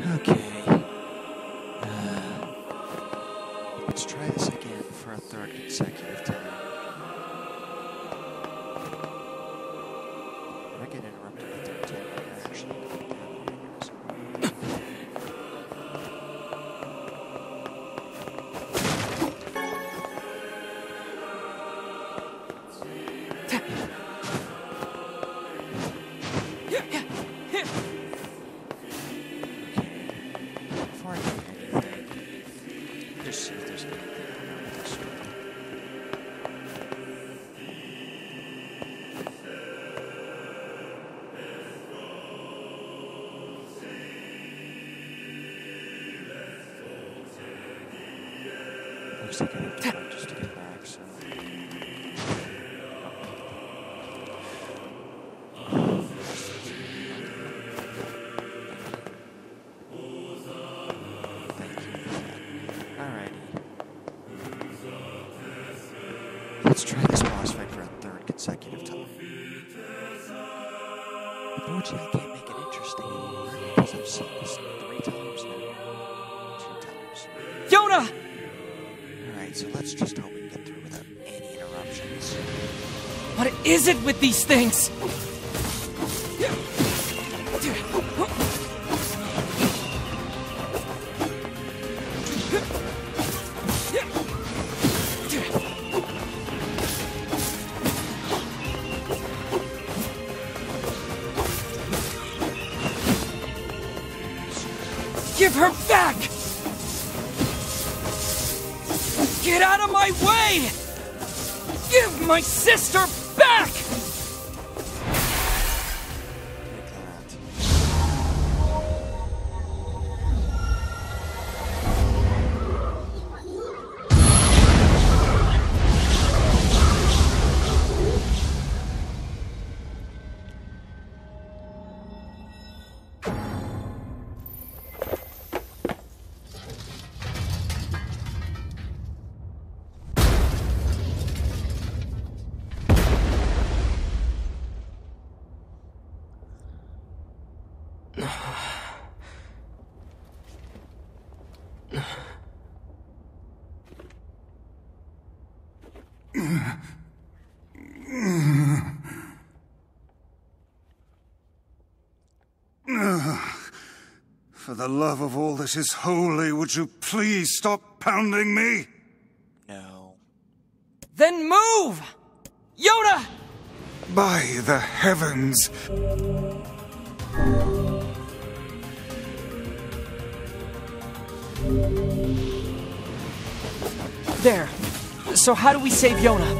Okay. Uh, let's try this again for a third consecutive time. Just see if there's. Looks like I Let's try this boss fight for a third consecutive time. Unfortunately, I can't make it interesting anymore because I've seen this three times now. Two times. Yoda! Alright, so let's just hope we can get through without any interruptions. What is it with these things? Give her back! Get out of my way! Give my sister back! The love of all that is holy, would you please stop pounding me? No. Then move! Yonah! By the heavens! There. So how do we save Yonah?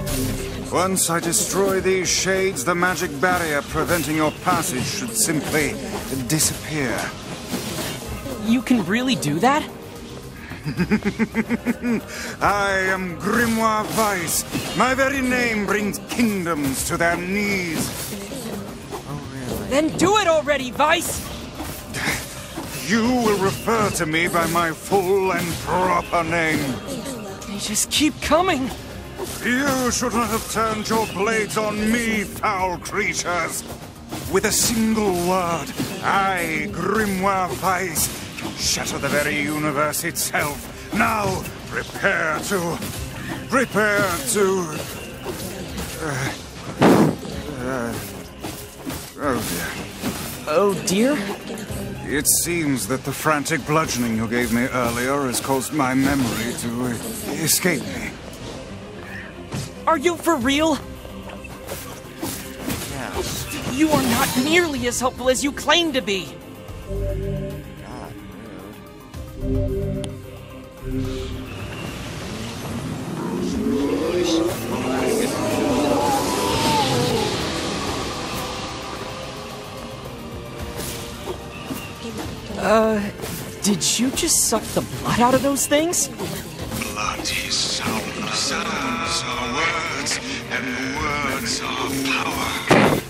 Once I destroy these shades, the magic barrier preventing your passage should simply disappear. You can really do that? I am Grimoire Weiss. My very name brings kingdoms to their knees. Oh, really? Then do it already, Weiss! You will refer to me by my full and proper name. They just keep coming! You should not have turned your blades on me, foul creatures. With a single word, I, Grimoire can shatter the very universe itself. Now, prepare to... Prepare to... Uh, uh, oh dear. Oh dear? It seems that the frantic bludgeoning you gave me earlier has caused my memory to uh, escape me. Are you for real? Yes. You are not nearly as helpful as you claim to be! Uh, did you just suck the blood out of those things? Blood is sound, sounds are words, and words are power.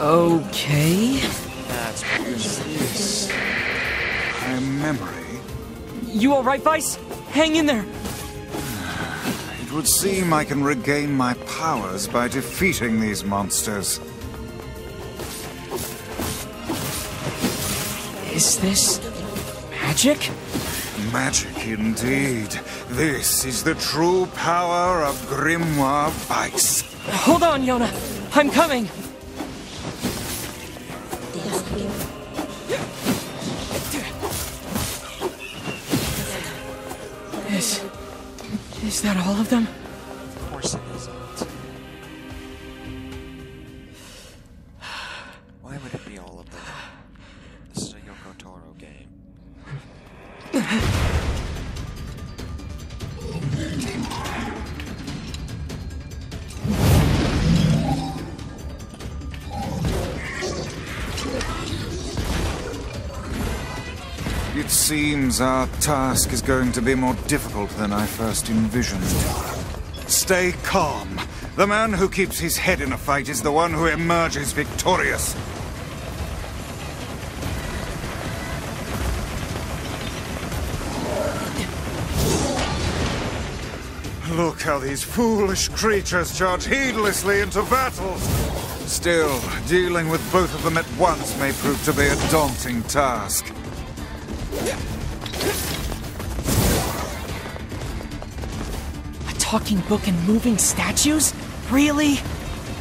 Okay. That's what Is this my memory? You alright, Weiss? Hang in there! It would seem I can regain my powers by defeating these monsters. Is this Magic? Magic indeed. This is the true power of Grimoire Weiss. Hold on, Yonah. I'm coming. Is. Is that all of them? Seems our task is going to be more difficult than I first envisioned. Stay calm. The man who keeps his head in a fight is the one who emerges victorious. Look how these foolish creatures charge heedlessly into battles. Still, dealing with both of them at once may prove to be a daunting task. A talking book and moving statues? Really?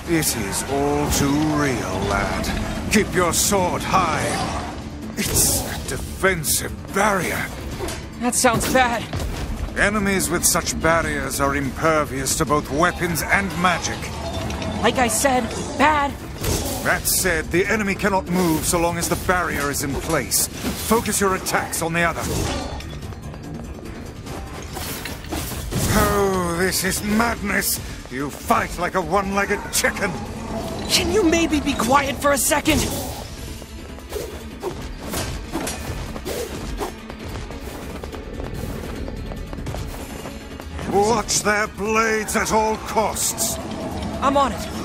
It is all too real, lad. Keep your sword high. It's a defensive barrier. That sounds bad. Enemies with such barriers are impervious to both weapons and magic. Like I said, bad. That said, the enemy cannot move so long as the barrier is in place. Focus your attacks on the other. Oh, this is madness. You fight like a one-legged chicken. Can you maybe be quiet for a second? Watch their blades at all costs. I'm on it.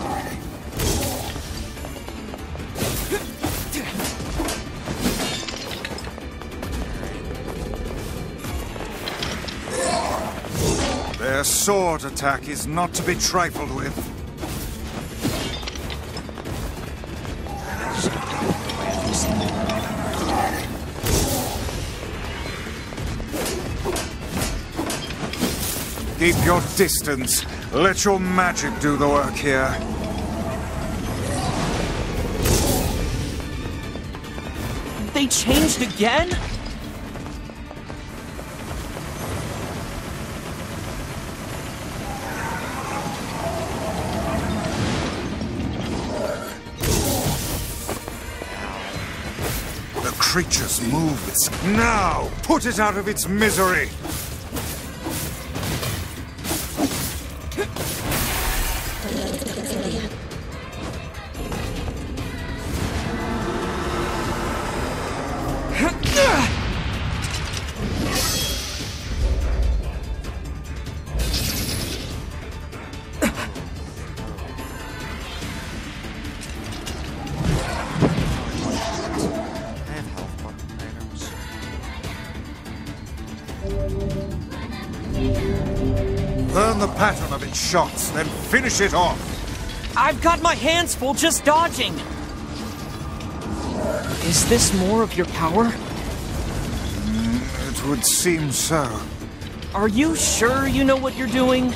Sword attack is not to be trifled with. Keep your distance. Let your magic do the work here. They changed again? Creature's move now. Put it out of its misery. Learn the pattern of its shots, then finish it off. I've got my hands full just dodging. Is this more of your power? Mm, it would seem so. Are you sure you know what you're doing?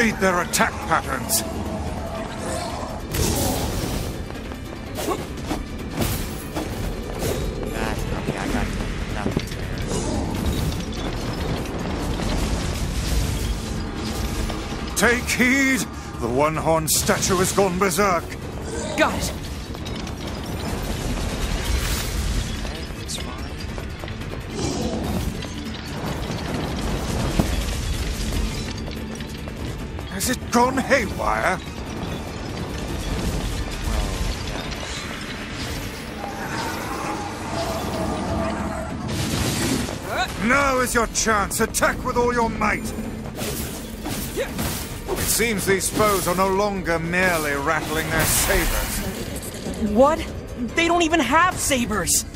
Read their attack patterns. Take heed. The one-horned statue has gone berserk. Got it. Has it gone haywire? Now is your chance. Attack with all your might. It seems these foes are no longer merely rattling their sabers. What? They don't even have sabers!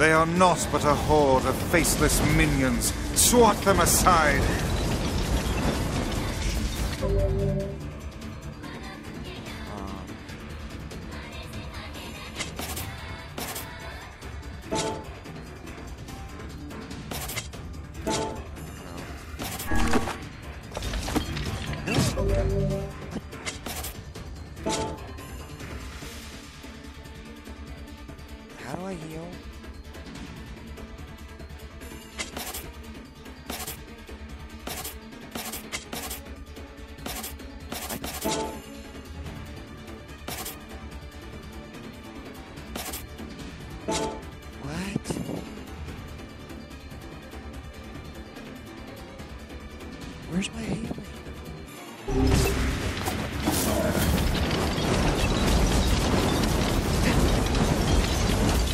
They are not but a horde of faceless minions. Swat them aside. How do I heal?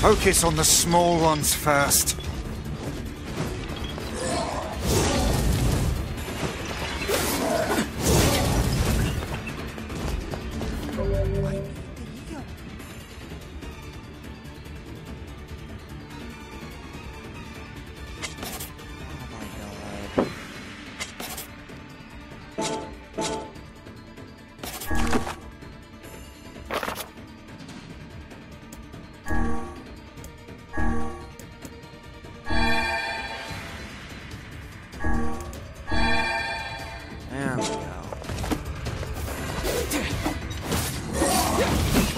Focus on the small ones first.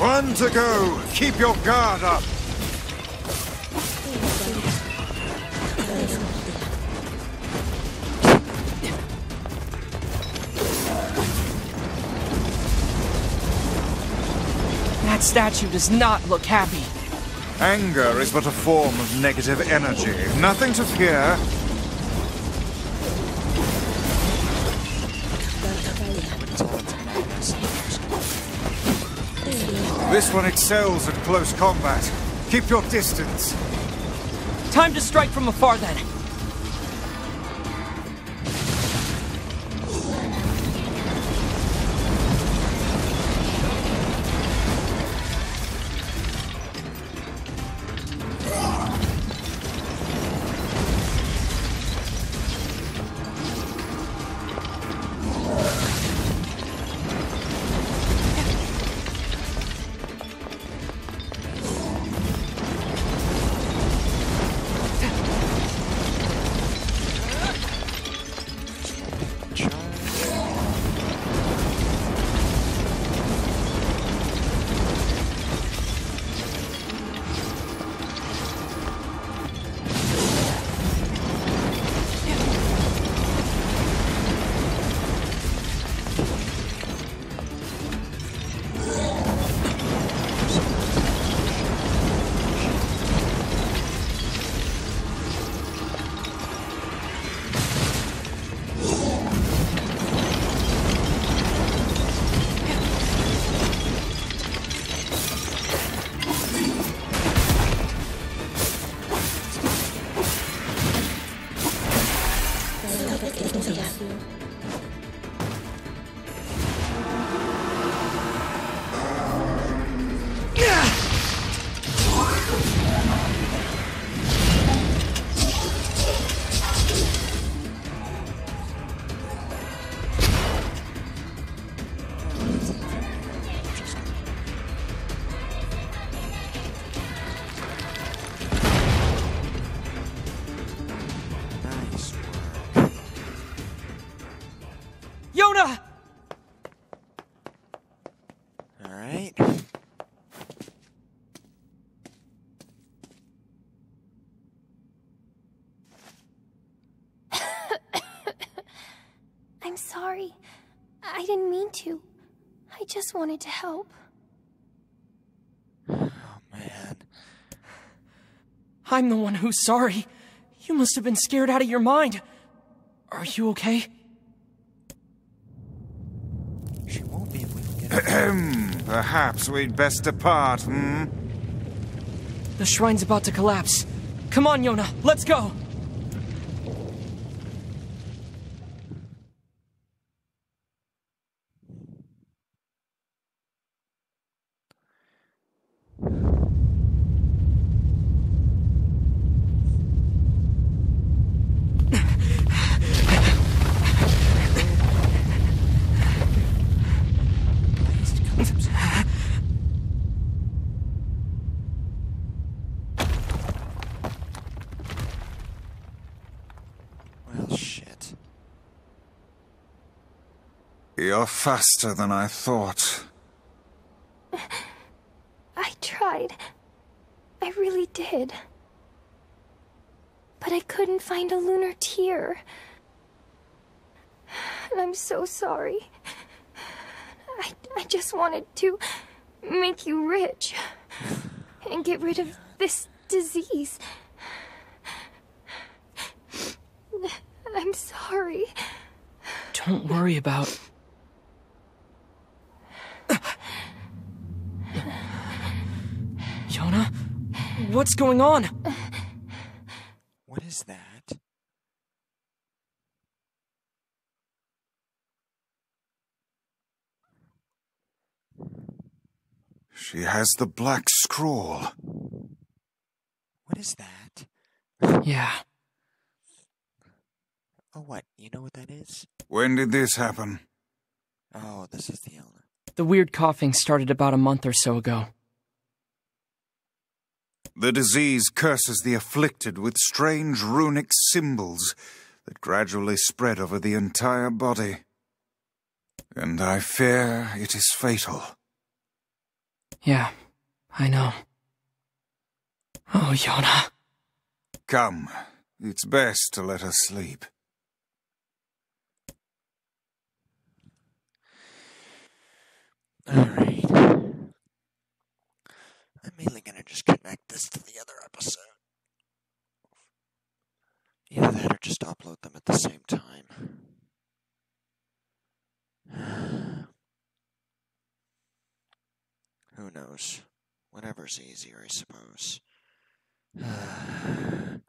One to go. Keep your guard up. That statue does not look happy. Anger is but a form of negative energy. Nothing to fear. This one excels at close combat. Keep your distance. Time to strike from afar then. Just wanted to help. Oh, man. I'm the one who's sorry. You must have been scared out of your mind. Are you okay? She won't be if we can get her. Ahem. Perhaps we'd best depart, hmm? The shrine's about to collapse. Come on, Yonah, let's go! You're faster than I thought. I tried. I really did. But I couldn't find a lunar tear. And I'm so sorry. I, I just wanted to make you rich and get rid of this disease. I'm sorry. Don't worry about. Yonah? What's going on? What is that? She has the Black Scrawl. What is that? Yeah, Oh, what? You know what that is? When did this happen? Oh, this is the owner. the weird coughing started about a month or so ago. The disease curses the afflicted with strange runic symbols that gradually spread over the entire body. And I fear it is fatal. Yeah, I know. Oh, Yonah. Come, it's best to let her sleep. Alright. I'm just connect this to the other episode. Either that or just upload them at the same time. Who knows? Whatever's easier, I suppose.